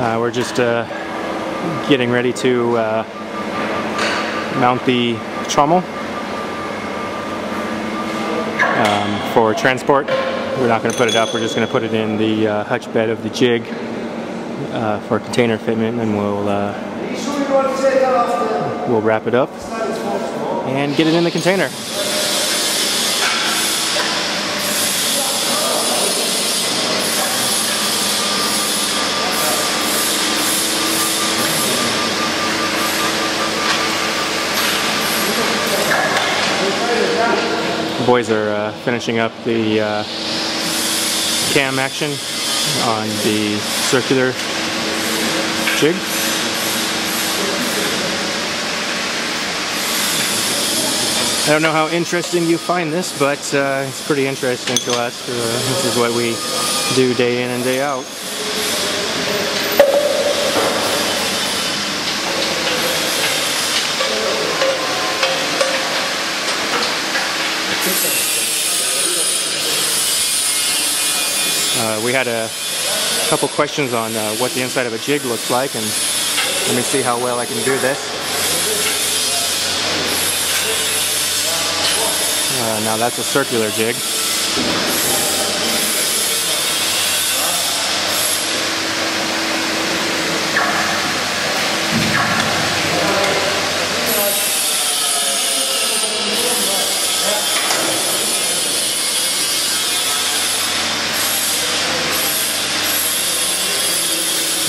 Uh, we're just uh, getting ready to uh, mount the trommel um, for transport. We're not going to put it up, we're just going to put it in the uh, hutch bed of the jig uh, for container fitment and we'll, uh, we'll wrap it up and get it in the container. Boys are uh, finishing up the uh, cam action on the circular jig. I don't know how interesting you find this, but uh, it's pretty interesting to us. Uh, this is what we do day in and day out. Uh, we had a couple questions on uh, what the inside of a jig looks like, and let me see how well I can do this. Uh, now that's a circular jig.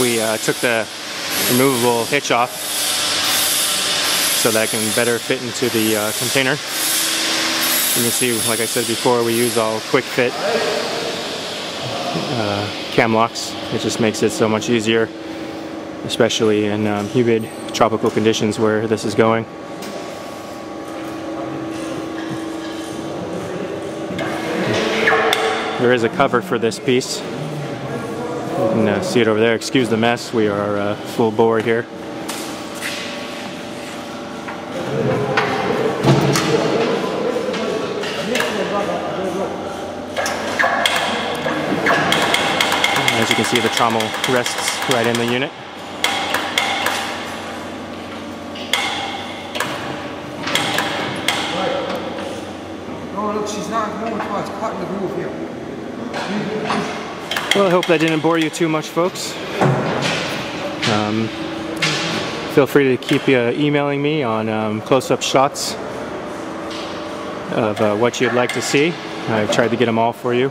We uh, took the removable hitch off so that I can better fit into the uh, container. You can see, like I said before, we use all quick fit uh, cam locks. It just makes it so much easier, especially in um, humid tropical conditions where this is going. There is a cover for this piece. Can uh, see it over there. Excuse the mess. We are uh, full bore here. As you can see, the trommel rests right in the unit. No, look, she's not going. It's cutting the groove here. Well, I hope that didn't bore you too much, folks. Um, feel free to keep uh, emailing me on um, close-up shots of uh, what you'd like to see. I've tried to get them all for you.